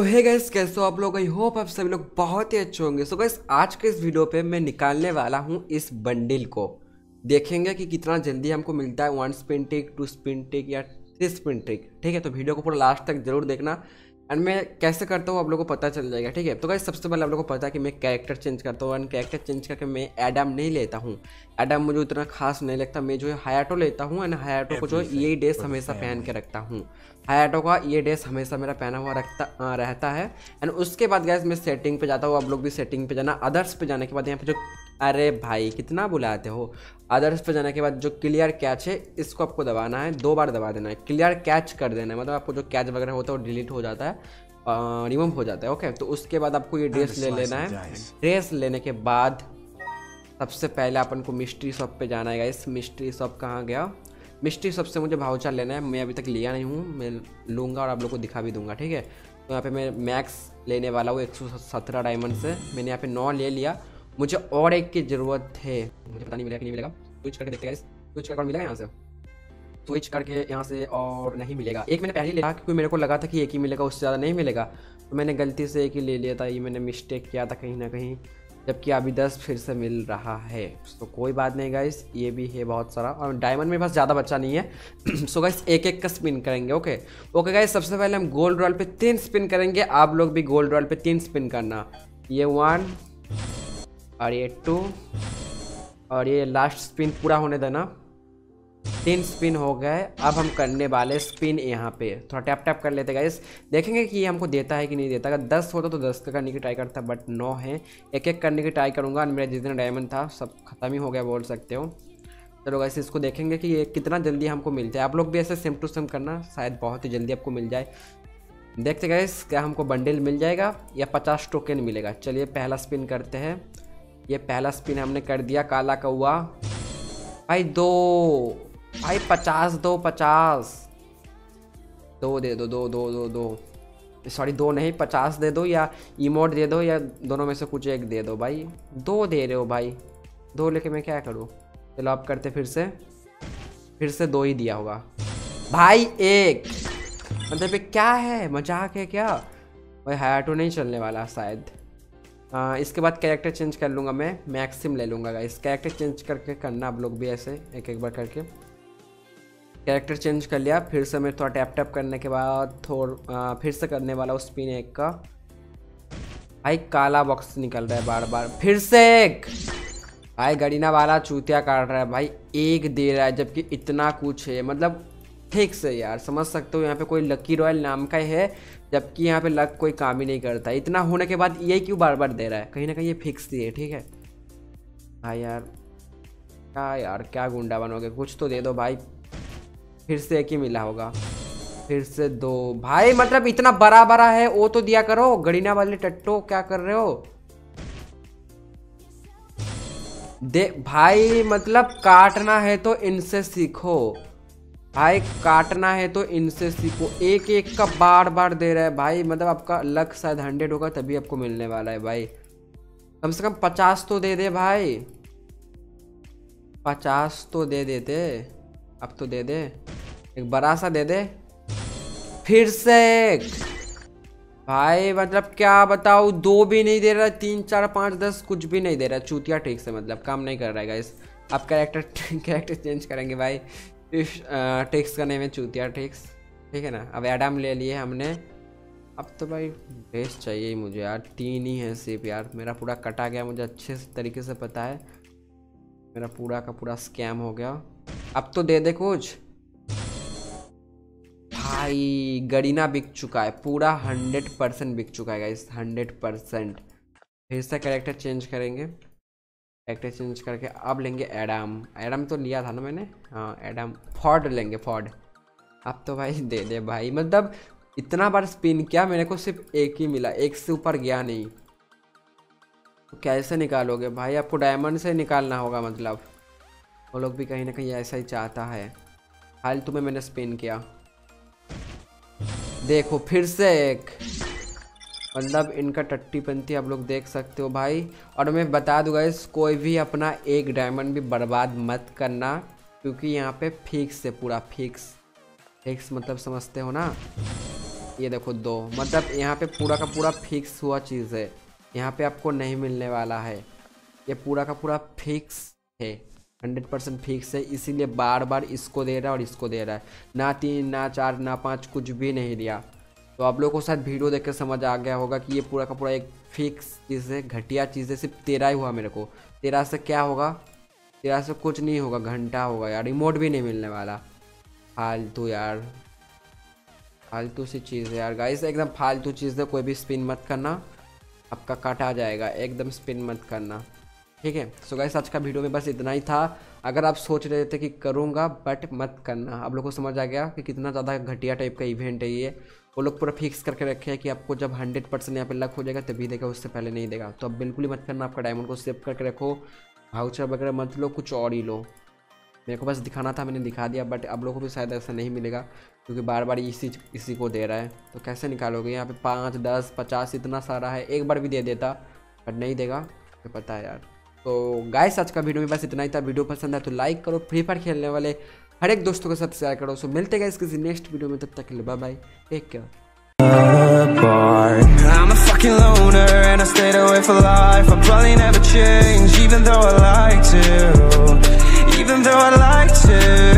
सो है गैस कैसे हो आप लोग? आई होप आप सभी लोग बहुत ही अच्छे होंगे। सो गैस आज के इस वीडियो पे मैं निकालने वाला हूँ इस बंडल को। देखेंगे कि कितना जल्दी हमको मिलता है। One spin tick two spin tick या थ्री स्पिन टिक ठीक है तो वीडियो को पूरा लास्ट तक ज़रूर देखना। एंड मैं कैसे करता हूँ आप लोगों को पता चल जाएगा ठीक है? तो गाइस सबसे पहले आप लोगों को पता है कि मैं कैरेक्टर चेंज करता हूँ एंड कैरेक्टर चेंज करके मैं एडम नहीं लेता हूँ। एडम मुझे उतना खास नहीं लगता मैं जो है हायाटो लेता हूँ एंड हायाटो को जो है ये ड्रेस हमेशा पहन के रखता हूँ। हायाटो का ये ड्रेस हमेशा मेरा पहना हुआ रखता रहता है। एंड उसके बाद गैस मैं सेटिंग पे जाता हूँ आप लोग भी सेटिंग पे जाना अदर्स पे जाने के बाद यहाँ पे जो अरे भाई कितना बुलाते हो? अदर्स पे जाने के बाद जो क्लियर कैच है इसको आपको दबाना है दो बार दबा देना है। क्लियर कैच कर देना है मतलब आपको जो कैच वगैरह होता है वो डिलीट हो जाता है रिमूव हो जाता है ओके तो उसके बाद आपको ये ड्रेस ले लेना है। ड्रेस लेने के बाद सबसे पहले अपन को मिस्ट्री शॉप पे जाना है इस मिस्ट्री शॉप कहाँ गया? मिस्ट्री शॉप से मुझे भाउचर लेना है। मैं अभी तक लिया नहीं हूँ मैं लूँगा और आप लोग को दिखा भी दूँगा ठीक है? तो यहाँ पे मैं मैक्स लेने वाला हूँ एक सौ सत्रह डायमंड से। मैंने यहाँ पे नौ ले लिया। मुझे और एक की ज़रूरत है। मुझे पता नहीं मिलेगा कि नहीं मिलेगा। स्विच करके देखते हैं स्विच करके मिलेगा यहाँ से? स्विच करके यहाँ से और नहीं मिलेगा। एक मैंने पहले लिया, क्योंकि मेरे को लगा था कि एक ही मिलेगा, उससे ज़्यादा नहीं मिलेगा। तो मैंने गलती से एक ही ले लिया था, ये मैंने मिस्टेक किया था कहीं ना कहीं। जबकि अभी दस फिर से मिल रहा है। तो कोई बात नहीं गाइस ये भी है बहुत सारा। और डायमंड में पास ज़्यादा बच्चा नहीं है। सो गाइस एक एक का स्पिन करेंगे ओके ओके गाइस सबसे पहले हम गोल्ड रॉल पे तीन स्पिन करेंगे। आप लोग भी गोल्ड रॉल पे तीन स्पिन करना। ये वन और ये टू और ये लास्ट स्पिन पूरा होने देना। तीन स्पिन हो गए। अब हम करने वाले स्पिन यहाँ पे। थोड़ा टैप टैप कर लेते गाइस देखेंगे कि ये हमको देता है कि नहीं देता। अगर दस होता तो दस का करने की ट्राई करता बट नौ है। एक एक करने की ट्राई करूँगा मेरा जितना डायमंड था, सब खत्म ही हो गया, बोल सकते हो। चलो गाइस इसको देखेंगे कि ये कितना जल्दी हमको मिल जाए। आप लोग भी ऐसे सेम टू सेम करना, शायद बहुत ही जल्दी आपको मिल जाए। देखते गए क्या हमको बंडल मिल जाएगा, या पचास टोकन मिलेगा। चलिए, पहला स्पिन करते हैं। ये पहला स्पिन हमने कर दिया, काला कौआ भाई दो। भाई पचास, दो पचास। दो दे दो दो दो दो दो। सॉरी दो नहीं, पचास दे दो या इमोट दे दो या दोनों में से कुछ एक दे दो भाई। दो दे रहे हो भाई। दो लेके मैं क्या करूँ? चलो आप करते फिर से। फिर से दो ही दिया होगा। भाई एक। मतलब क्या है? मज़ाक है क्या? भाई हायाटो नहीं चलने वाला शायद। आ, इसके बाद कैरेक्टर चेंज कर लूँगा मैं मैक्सिम ले लूँगा इस कैरेक्टर चेंज करके करना आप लोग भी ऐसे एक एक बार करके. कैरेक्टर चेंज कर लिया फिर से मैं थोड़ा टैप टैप करने के बाद थोड़ा फिर से करने वाला उस पिन एक का. भाई काला बॉक्स निकल रहा है बार बार. फिर से एक! भाई गरीना वाला चूतिया काट रहा है भाई एक दे रहा है जबकि इतना कुछ है. मतलब ठीक से यार, समझ सकते हो, यहाँ पे कोई लकी रॉयल नाम का है, जबकि यहाँ पे लक कोई काम ही नहीं करता। इतना होने के बाद ये क्यों बार बार दे रहा है? कहीं ना कहीं ये फिक्स दिए ठीक है? हाँ यार, क्या यार, क्या गुंडा बनोगे? कुछ तो दे दो भाई। फिर से एक ही मिला होगा। फिर से दो। भाई मतलब इतना बड़ा बड़ा है, वो तो दिया करो। गड़ीना वाले टट्टो, क्या कर रहे हो? दे, भाई मतलब काटना है तो इनसे सीखो। भाई, काटना है तो इनसे सीखो। एक एक का बार बार दे रहा है। भाई मतलब आपका लक शायद हंड्रेड होगा, तभी आपको मिलने वाला है भाई। कम से कम पचास तो दे दे भाई। पचास तो दे देते। अब तो दे दे। एक बड़ा सा दे दे। फिर से एक। भाई मतलब क्या बताओ दो भी नहीं दे रहा, तीन, चार, पाँच, दस, कुछ भी नहीं दे रहा। चूतिया ठीक से मतलब काम नहीं कर रहा है इस अब कैरेक्टर कैरेक्टर चेंज करेंगे, भाई। टेक्स का नेम है चूतिया टेक्स ठीक है ना? अब एडम ले लिए हमने। अब तो भाई बेस्ट चाहिए ही मुझे यार। तीन ही है सिर्फ़ यार। मेरा पूरा कटा गया, मुझे अच्छे से तरीके से पता है। मेरा पूरा का पूरा स्कैम हो गया। अब तो दे दे कुछ। भाई, गरीना बिक चुका है। पूरा हंड्रेड परसेंट बिक चुका है इस हंड्रेड परसेंट फिर से करेक्टर चेंज करेंगे। कैरेक्टर चेंज करके अब लेंगे एडम एडम तो लिया था ना मैंने? हाँ एडम फॉर्ड लेंगे फॉर्ड अब तो भाई दे दे भाई। मतलब इतना बार स्पिन किया, मेरे को सिर्फ़ एक ही मिला। एक से ऊपर गया नहीं। तो कैसे निकालोगे भाई? आपको डायमंड से निकालना होगा मतलब। वो लोग भी कहीं ना कहीं ऐसा ही चाहता है। हाल तुम्हें मैंने स्पिन किया। देखो, फिर से एक। मतलब इनका टट्टी पंती आप लोग देख सकते हो भाई। और मैं बता दूँगा इस कोई भी अपना एक डायमंड भी बर्बाद मत करना, क्योंकि यहाँ पे फिक्स है पूरा फिक्स फिक्स मतलब समझते हो ना? ये देखो दो मतलब यहाँ पे पूरा का पूरा फिक्स हुआ चीज़ है। यहाँ पे आपको नहीं मिलने वाला है। ये पूरा का पूरा फिक्स है। हंड्रेड परसेंट फिक्स है, इसीलिए बार बार इसको दे रहा है और इसको दे रहा है। ना तीन, ना चार, ना पाँच, कुछ भी नहीं दिया। तो आप लोगों को शायद वीडियो देख कर समझ आ गया होगा कि ये पूरा का पूरा एक फिक्स चीज़ है घटिया चीज़ है सिर्फ़ तेरह ही हुआ मेरे को। तेरह से क्या होगा? तेरह से कुछ नहीं होगा, घंटा होगा यार रिमोट भी नहीं मिलने वाला। फालतू यार, फालतू सी चीज़ है यार। गाइस एकदम फालतू चीज़ है कोई भी स्पिन मत करना। आपका काटा जाएगा, एकदम स्पिन मत करना। ठीक है? सो गाइस आज का वीडियो में बस इतना ही था। अगर आप सोच रहे थे कि करूँगा बट मत करना। आप लोग को समझ आ गया कि कितना ज़्यादा घटिया टाइप का इवेंट है ये। वो लोग पूरा फिक्स करके रखे हैं कि आपको जब हंड्रेड परसेंट यहाँ पे लक हो जाएगा, तभी देगा, उससे पहले नहीं देगा। तो अब बिल्कुल ही मत करना, आपका डायमंड को सेव करके रखो। भाउचर वगैरह मत लो, कुछ और ही लो। मेरे को बस दिखाना था, मैंने दिखा दिया बट आप लोगों को भी शायद ऐसा नहीं मिलेगा, क्योंकि बार बार इसी इसी को दे रहा है। तो कैसे निकालोगे? यहाँ पे पाँच, दस, पचास, इतना सारा है। एक बार भी दे देता बट नहीं देगा तो पता है यार। तो गाइस आज का वीडियो में बस इतना ही था। वीडियो पसंद है तो लाइक करो। फ्री फायर खेलने वाले हर एक दोस्तों के साथ शेयर करो सो मिलते गए किसी नेक्स्ट वीडियो में तब तक के लिए bye bye take care Even though I like to